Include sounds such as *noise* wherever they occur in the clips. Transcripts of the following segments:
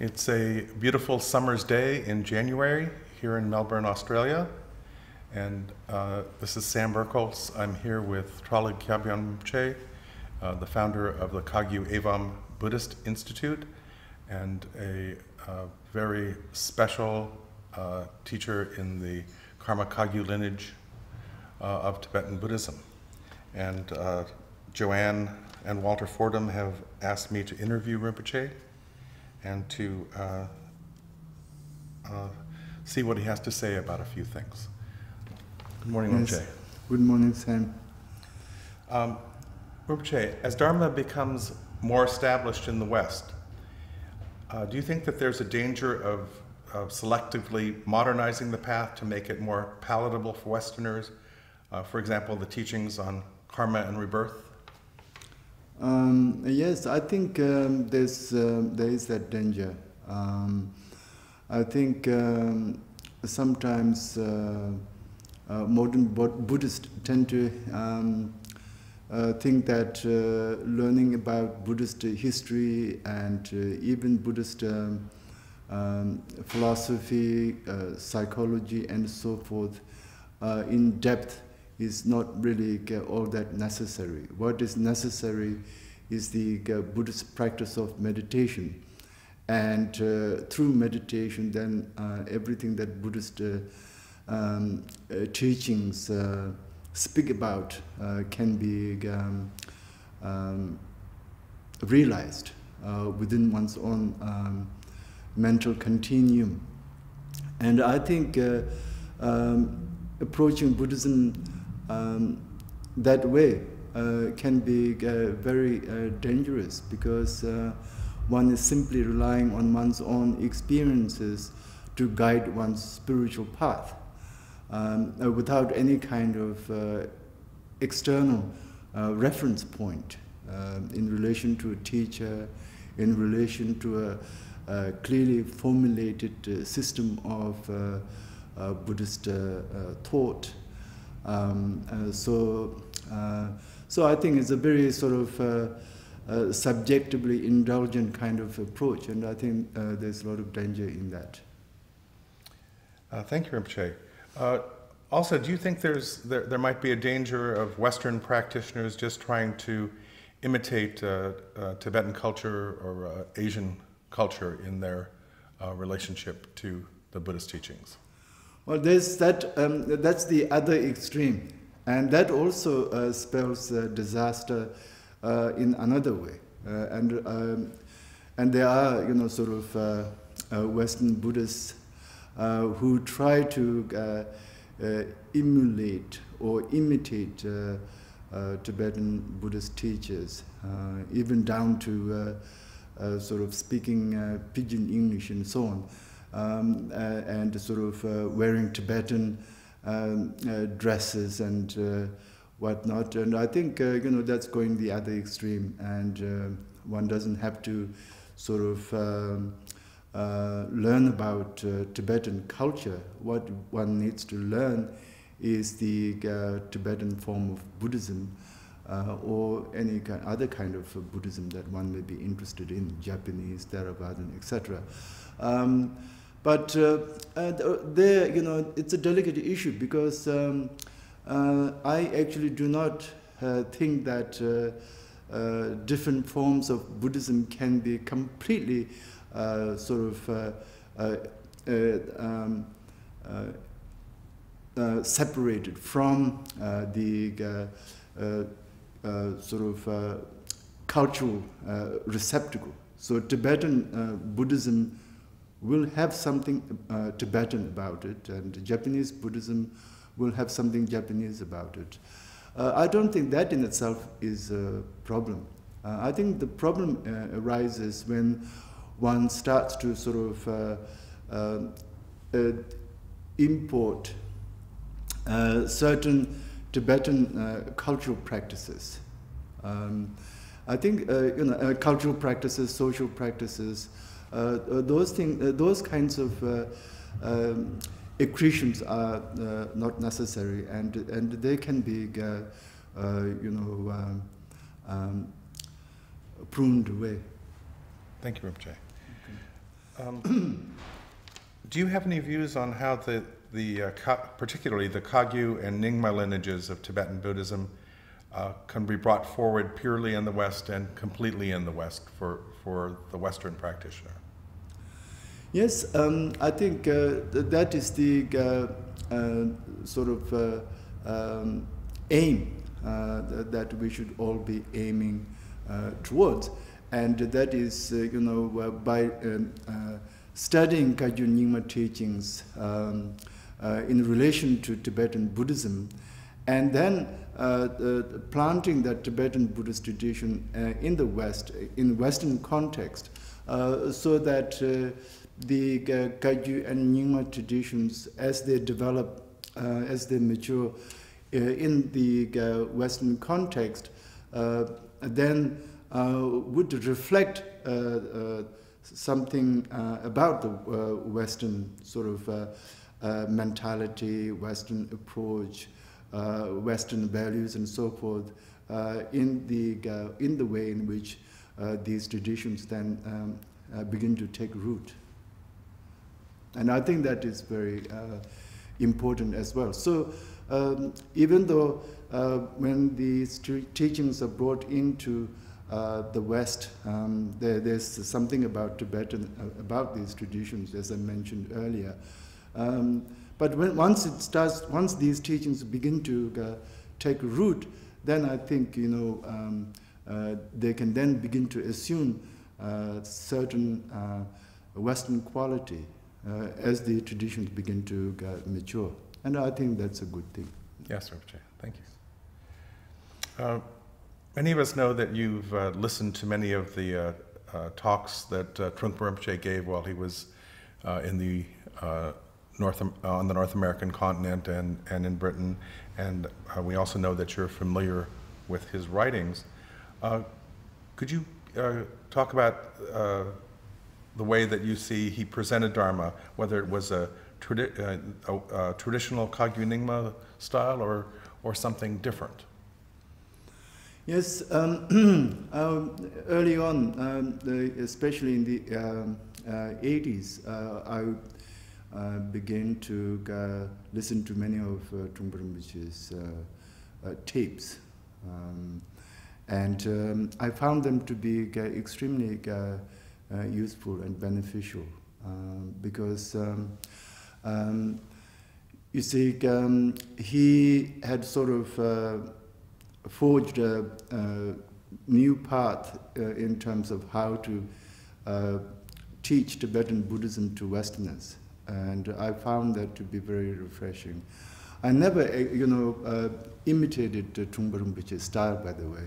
It's a beautiful summer's day in January here in Melbourne, Australia. And uh, this is Sam Bercholz. I'm here with Traleg Kyabgon Rinpoche, uh, the founder of the Kagyu Evam Buddhist Institute, and a uh, very special uh, teacher in the Karma Kagyu lineage uh, of Tibetan Buddhism. And Joanne and Walter Fordham have asked me to interview Rinpoche and to uh, uh, see what he has to say about a few things. Good morning, yes. Rinpoche. Good morning, Sam. Um, Rinpoche, as Dharma becomes more established in the West, uh, do you think that there's a danger of, of, selectively modernizing the path to make it more palatable for Westerners? Uh, for example, the teachings on karma and rebirth? Um, yes, I think um, there's, uh, there is that danger. Um, I think um, sometimes uh, uh, modern Buddhists tend to um, uh, think that uh, learning about Buddhist history and uh, even Buddhist philosophy, psychology, and so forth in depth is not really all that necessary. What is necessary is the Buddhist practice of meditation. And uh, through meditation, then uh, everything that Buddhist uh, um, teachings speak about can be um, um, realized within one's own um, mental continuum. And I think um, approaching Buddhism um, that way uh, can be uh, very uh, dangerous because uh, one is simply relying on one's own experiences to guide one's spiritual path um, uh, without any kind of uh, external reference point in relation to a teacher, in relation to a, a clearly formulated system of Buddhist thought. Um, uh, so, uh, so I think it's a very sort of uh, subjectively indulgent kind of approach, and I think there's a lot of danger in that. thank you, Rinpoche. also, do you think there's there, there might be a danger of Western practitioners just trying to imitate uh, uh, Tibetan culture or uh, Asian culture in their relationship to the Buddhist teachings? Well, there's that, um, that's the other extreme. And that also uh, spells uh, disaster uh, in another way. Uh, and, um, and there are, you know, sort of uh, uh, Western Buddhists who try to emulate or imitate Tibetan Buddhist teachers, even down to sort of speaking pidgin English and so on um, uh, and sort of uh, wearing Tibetan um, uh, dresses and whatnot. And I think you know that's going the other extreme, and one doesn't have to sort of um, uh, learn about uh, Tibetan culture. What one needs to learn is the uh, Tibetan form of Buddhism. or any kind, other kind of Buddhism that one may be interested in, Japanese, Theravadan, etc. Um, but uh, there, you know, it's a delicate issue because um, uh, I actually do not uh, think that uh, uh, different forms of Buddhism can be completely uh, sort of um, separated from the sort of cultural receptacle. So Tibetan Buddhism will have something uh, Tibetan about it, and Japanese Buddhism will have something Japanese about it. Uh, I don't think that in itself is a problem. Uh, I think the problem uh, arises when one starts to sort of uh, uh, import certain Tibetan cultural practices. Um, I think you know cultural practices, social practices, those, thing, uh, those kinds of um, accretions are not necessary, and, and they can be, you know, um, um, pruned away. Thank you, Rinpoche. Um, *clears throat* do you have any views on how the, the uh, particularly the Kagyu and Nyingma lineages of Tibetan Buddhism uh, can be brought forward purely in the West and completely in the West for, for the Western practitioner? Yes, um, I think uh, that is the uh, uh, sort of uh, um, aim uh, th- that we should all be aiming towards. And that is, you know, by um, studying Kagyu Nyingma teachings um, in relation to Tibetan Buddhism, and then Uh, uh, planting that Tibetan Buddhist tradition uh, in the West, in Western context, uh, so that uh, the Kagyu and Nyingma traditions, as they develop, as they mature in the Western context, then would reflect something about the Western sort of mentality, Western approach, uh, Western values and so forth uh, in, the, uh, in the way in which these traditions then um, begin to take root. And I think that is very important as well. So um, even though uh, when these teachings are brought into uh, the West, um, there, there's something about Tibetan, uh, about these traditions, as I mentioned earlier. Um, but when, once it starts, once these teachings begin to uh, take root, then I think you know um, uh, they can then begin to assume uh, certain uh, Western quality uh, as the traditions begin to uh, mature, and I think that's a good thing. Yes, Rinpoche. Thank you. many of us know that you've listened to many of the talks that Trungpa Rinpoche gave while he was in the North, on the North American continent and, and in Britain, and uh, we also know that you're familiar with his writings. Uh, could you uh, talk about uh, the way that you see he presented Dharma, whether it was a, tradi- uh, a, a traditional style or, or something different? Yes, um, *clears throat* um, early on, um, the, especially in the 80s, um, uh, I uh, began to uh, listen to many of uh, Rinpoche's uh, uh, tapes. Um, and um, I found them to be uh, extremely useful and beneficial um, because um, um, you see, um, he had sort of forged a, a, new path in terms of how to teach Tibetan Buddhism to Westerners and I found that to be very refreshing. I never, eh, you know, uh, imitated uh, Trungpa Rinpoche's style, by the way,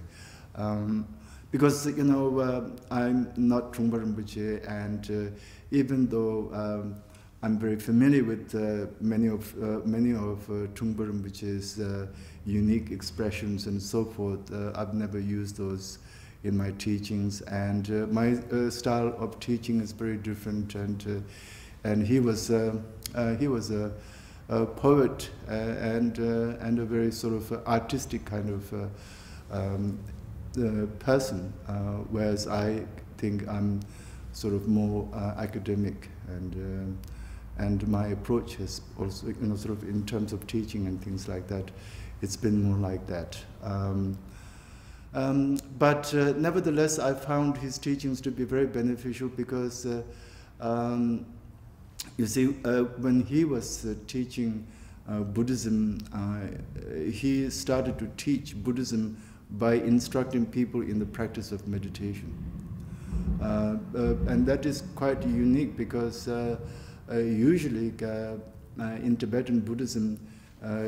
um, because you know uh, I'm not Trungpa Rinpoche, and uh, even though um, I'm very familiar with uh, many of uh, many of uh, Rinpoche's uh, unique expressions and so forth, I've never used those in my teachings, and my style of teaching is very different and and he was uh, uh, he was a, a poet uh, and and a very sort of artistic kind of um, person, whereas I think I'm sort of more academic and and my approach has also, you know, sort of in terms of teaching and things like that, it's been more like that. Um, um, but uh, nevertheless, I found his teachings to be very beneficial because uh, um, you see, uh, when he was uh, teaching uh, Buddhism, uh, he started to teach Buddhism by instructing people in the practice of meditation. Uh, uh, and that is quite unique because usually in Tibetan Buddhism,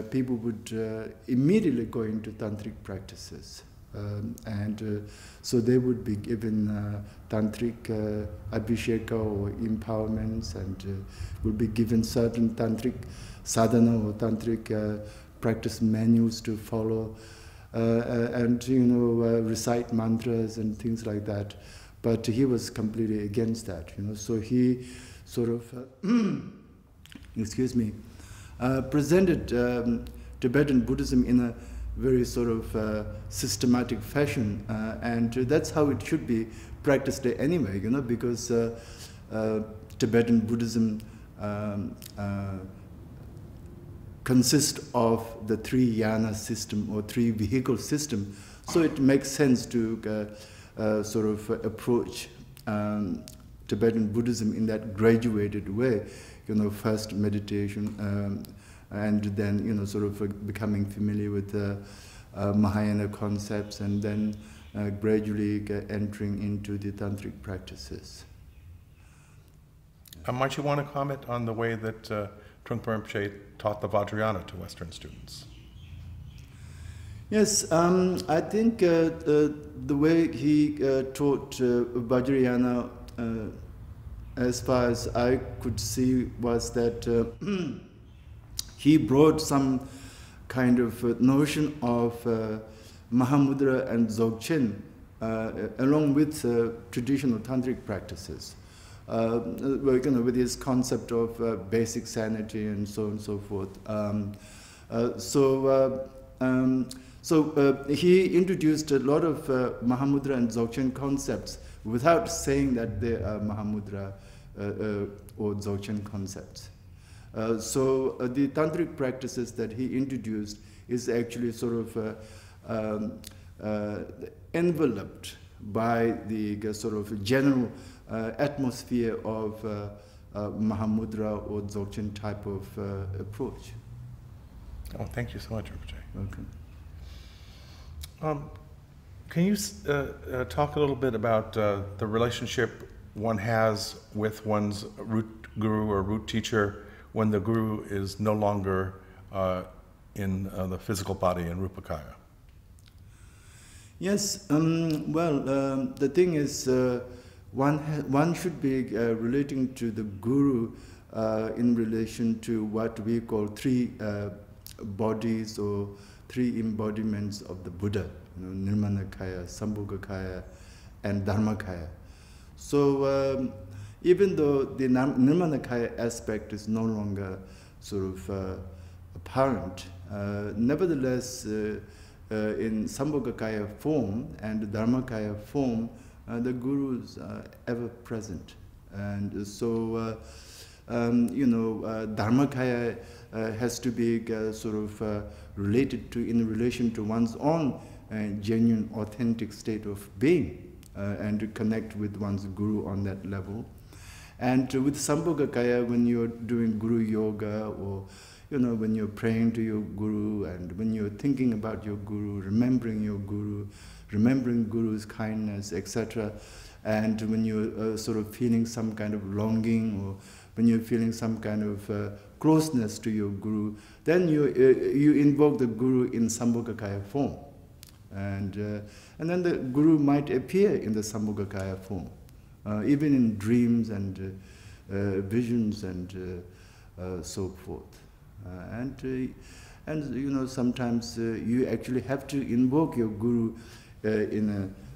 people would immediately go into tantric practices. Um, and uh, so they would be given uh, tantric uh, abhisheka or empowerments and uh, would be given certain tantric sadhana or tantric uh, practice manuals to follow uh, and you know recite mantras and things like that. But he was completely against that, you know. So he sort of, *clears throat* excuse me, presented um, Tibetan Buddhism in a very sort of uh, systematic fashion, uh, and that's how it should be practiced anyway. You know, because uh, uh Tibetan Buddhism um, uh, consists of the three yana system or three vehicle system. So it makes sense to uh, sort of approach um, Tibetan Buddhism in that graduated way. You know, first meditation, um, and then you know, sort of becoming familiar with the uh, Mahayana concepts, and then uh, gradually entering into the tantric practices. Uh, might you want to comment on the way that uh, Trungpa Rinpoche taught the Vajrayana to Western students? Yes, um, I think uh, uh, the way he uh, taught uh, Vajrayana, uh, as far as I could see, was that uh, *clears throat* he brought some kind of notion of Mahamudra and Dzogchen along with traditional tantric practices. Uh, you know, with his concept of uh, basic sanity and so on and so forth. Um, uh, so, um, so he introduced a lot of Mahamudra and Dzogchen concepts without saying that they are Mahamudra or Dzogchen concepts. Uh, so uh, the tantric practices that he introduced is actually sort of uh, um, enveloped by the sort of general uh, atmosphere of uh, uh, Mahamudra or Dzogchen type of approach. Oh, thank you so much, Rinpoche. Welcome. Um, can you uh, uh, talk a little bit about uh, the relationship one has with one's root guru or root teacher when the guru is no longer in the physical body in Rupakaya? Yes, um, well, um, the thing is, one, one should be uh, relating to the guru uh, in relation to what we call three uh, bodies or three embodiments of the Buddha, you know, Nirmanakaya, Sambhogakaya, and Dharmakaya. So um, even though the Nirmanakaya aspect is no longer sort of uh, apparent, uh, nevertheless, uh, in Sambhogakaya form and Dharmakaya form, uh, the gurus uh, ever present. And so, uh, um, you know, Dharmakaya has to be sort of related to, in relation to one's own genuine, authentic state of being. and to connect with one's guru on that level. And with Sambhogakaya, when you're doing guru yoga or you know, when you're praying to your guru and when you're thinking about your guru, remembering your guru, remembering Guru's kindness, etc. And when you're uh, sort of feeling some kind of longing or when you're feeling some kind of uh, closeness to your Guru, then you, uh, you invoke the Guru in Sambhogakaya form. And, uh, and then the Guru might appear in the Sambhogakaya form, Uh, even in dreams and uh, uh visions and uh, so forth. and, and you know, sometimes you actually have to invoke your Guru uh, in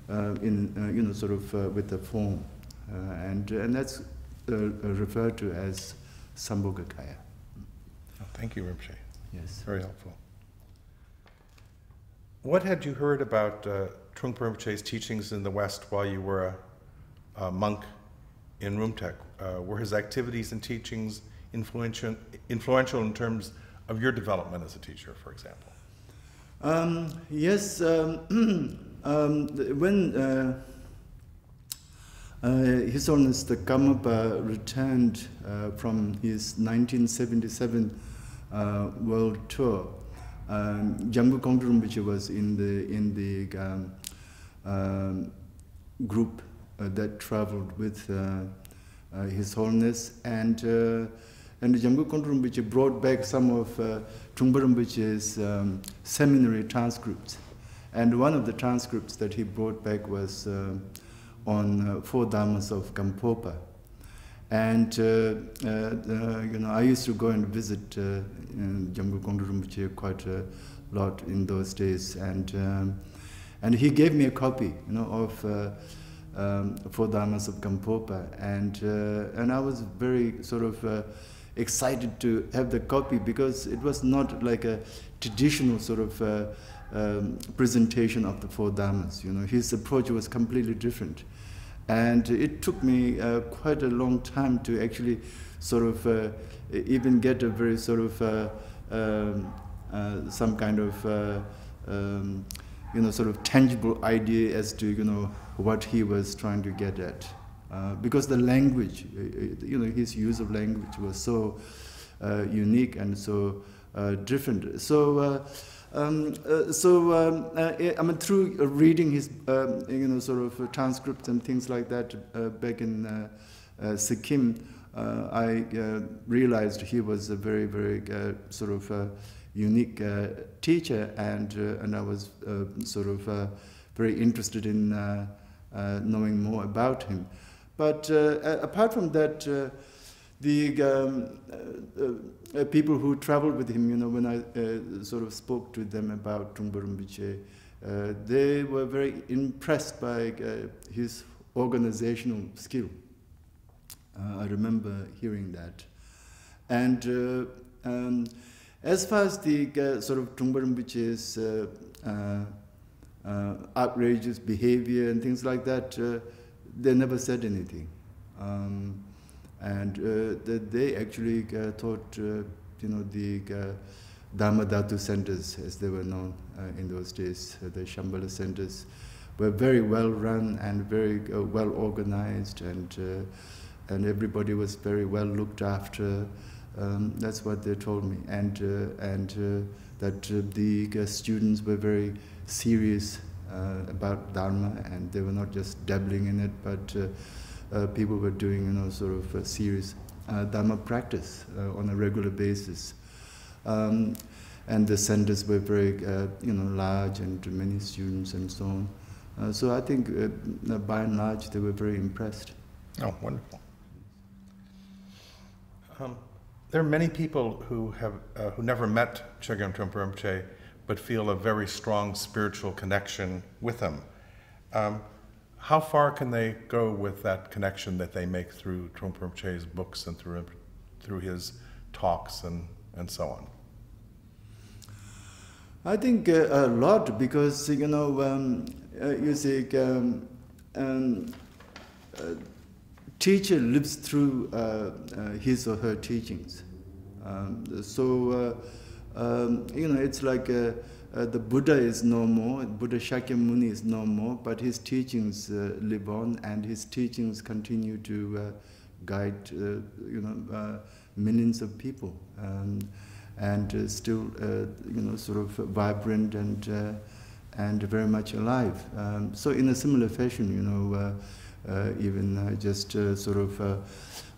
a, uh, in uh, you know sort of with a form, and and that's referred to as Sambhogakaya. Oh, thank you, Rinpoche. Yes. Very helpful. What had you heard about uh, Trungpa Rinpoche's teachings in the West while you were a, a monk in Rumtek? Uh, were his activities and teachings influential, influential in terms of your development as a teacher, for example? Um, yes, um, *clears throat* Um, when uh, uh, His Holiness the Karmapa returned uh, from his 1977 uh, world tour, um, Jamgon was in the in the um, um group uh, that traveled with uh, His Holiness, and and Jamgon Kongtrul brought back some of uh, um, seminary transcripts. And one of the transcripts that he brought back was uh, on uh, four dhammas of Gampopa. And uh, uh, you know, I used to go and visit uh, Jamgon Rinpoche quite a lot in those days, and um, and he gave me a copy, you know, of uh, um, Four Dhammas of Gampopa, and uh, and I was very sort of uh, excited to have the copy because it was not like a traditional sort of um, presentation of the four dhammas. You know, his approach was completely different, And it took me uh, quite a long time to actually sort of uh, even get a very sort of uh, um, uh, some kind of uh, um, you know sort of tangible idea as to you know what he was trying to get at. Uh, because the language, uh, uh, you know, his use of language was so uh, unique and so different. So. Um, uh, so um, uh, I mean, through reading his, um, you know, sort of transcripts and things like that uh, back in Sikkim, I realized he was a very, very sort of unique teacher, and and I was sort of very interested in knowing more about him. But apart from that the um, uh, uh, people who traveled with him, you know, when I uh, sort of spoke to them about Trungpa Rinpoche, uh, they were very impressed by uh, his organizational skill. Uh, I remember hearing that. And um, as far as the sort of Trungpa Rinpoche's outrageous behavior and things like that, they never said anything. Um, and uh, they actually uh, taught, uh, you know, the Dhatu centers, as they were known in those days, the Shambhala centers, were very well run and very well organized, and and everybody was very well looked after. Um, that's what they told me, and uh, and uh, that uh, the students were very serious about Dharma, and they were not just dabbling in it, but uh, people were doing, you know, sort of serious uh, Dharma practice uh, on a regular basis. Um, and the centers were very, uh, you know, large and many students and so on. Uh, so I think, uh, by and large, they were very impressed. Oh, wonderful. Um, there are many people who have who never met Chögyam Trungpa Rinpoche, but feel a very strong spiritual connection with him. Um, how far can they go with that connection that they make through Trungpa Rinpoche's books and through, through his talks and, and so on? I think uh, a lot because, you know, um, uh, you see, um, um, uh, teacher lives through uh, uh, his or her teachings. Um, so, uh, um, you know, it's like uh, the Buddha is no more, Buddha Shakyamuni is no more, but his teachings uh, live on and his teachings continue to uh, guide, uh, you know, uh, millions of people um, and uh, still, you know, sort of vibrant and, and very much alive. Um, so in a similar fashion, you know, even just sort of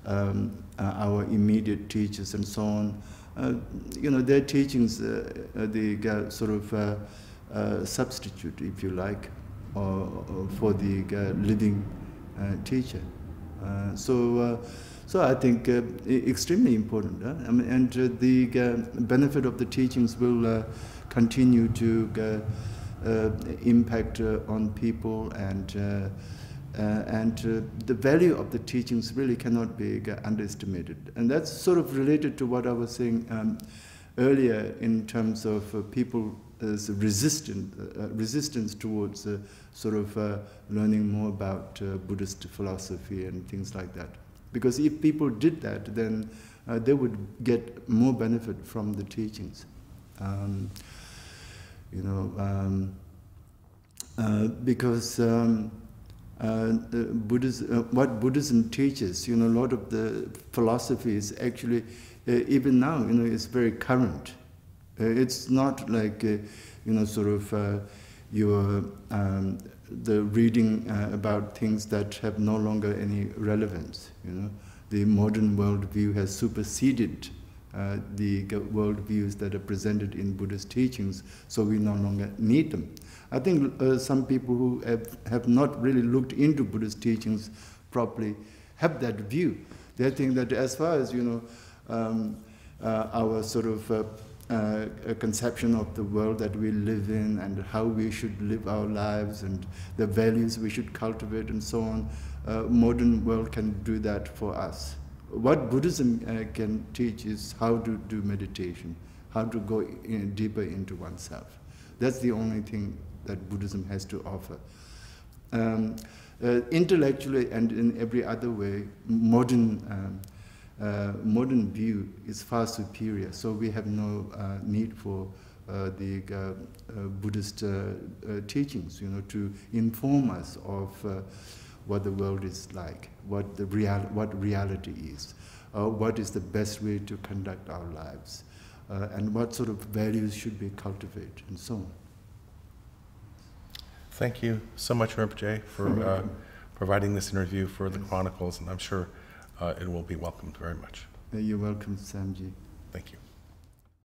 um, our immediate teachers and so on, uh, Uh, you know, their teachings, uh, uh they sort of uh, uh, substitute, if you like, uh, uh, for the living teacher. so, so I think extremely important. I mean, and the benefit of the teachings will continue to impact on people and uh, and uh, the value of the teachings really cannot be uh, underestimated. And that's sort of related to what I was saying um, earlier in terms of uh, people as resistant, uh, resistance towards uh, sort of learning more about Buddhist philosophy and things like that. Because if people did that, then they would get more benefit from the teachings. Um, you know, um, because um, uh, Buddhism, uh, what Buddhism teaches, you know, a lot of the philosophy is actually, uh, even now, you know, it's very current. Uh, it's not like, uh, you know, sort of uh, you're um, the reading about things that have no longer any relevance, you know. The modern worldview has superseded the worldviews that are presented in Buddhist teachings, so we no longer need them. I think uh, some people who have, have not really looked into Buddhist teachings properly have that view. They think that as far as, you know, um, uh, our sort of uh, uh conception of the world that we live in and how we should live our lives and the values we should cultivate and so on, uh, modern world can do that for us. What Buddhism uh, can teach is how to do meditation, how to go in deeper into oneself. That's the only thing that Buddhism has to offer. Um, uh, intellectually and in every other way, modern um, uh, modern view is far superior. So we have no uh, need for uh, the uh, uh, Buddhist teachings, you know, to inform us of what the world is like, what the real, what reality is, what is the best way to conduct our lives, and what sort of values should be cultivated, and so on. Thank you so much, Rinpoche, for uh, providing this interview for the Chronicles, and I'm sure uh, it will be welcomed very much. You're welcome, Samji. Thank you.